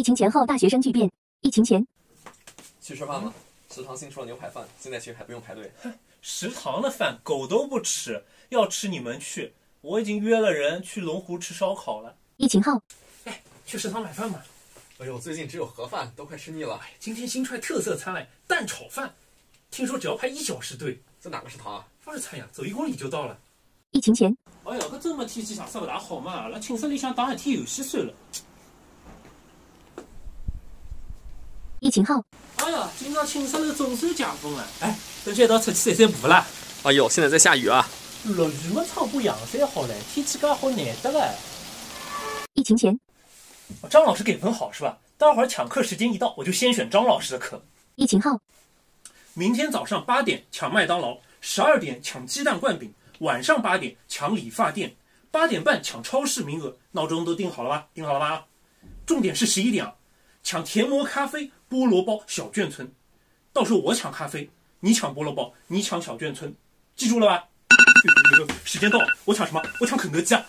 疫情前后大学生巨变。疫情前，去吃饭吗？食堂新出了牛排饭，现在其实还不用排队。食堂的饭狗都不吃，要吃你们去。我已经约了人去龙湖吃烧烤了。疫情后，哎，去食堂买饭吧？哎呦，最近只有盒饭，都快吃腻了。今天新出来特色餐哎，蛋炒饭，听说只要排一小时队。在哪个食堂啊？日餐呀，走一公里就到了。疫情前，哎哟，搿周末天气像色不大好嘛，阿拉寝室里想打一天游戏算了。疫情后，哎呀，今朝寝室楼总算解封了，哎，等下一道出去散散步啦。哎呦，现在在下雨啊！落雨么，唱补阳伞好嘞，天气刚好难得嘞。疫情前，张老师给分好是吧？待会儿抢课时间一到，我就先选张老师的课。疫情后，明天早上八点抢麦当劳，十二点抢鸡蛋灌饼，晚上八点抢理发店，八点半抢超市名额。闹钟都定好了吧？定好了吧？重点是十一点啊，抢甜魔咖啡。菠萝包小卷村，到时候我抢咖啡，你抢菠萝包，你抢小卷村，记住了吧？时间到了，我抢什么？我抢肯德基啊！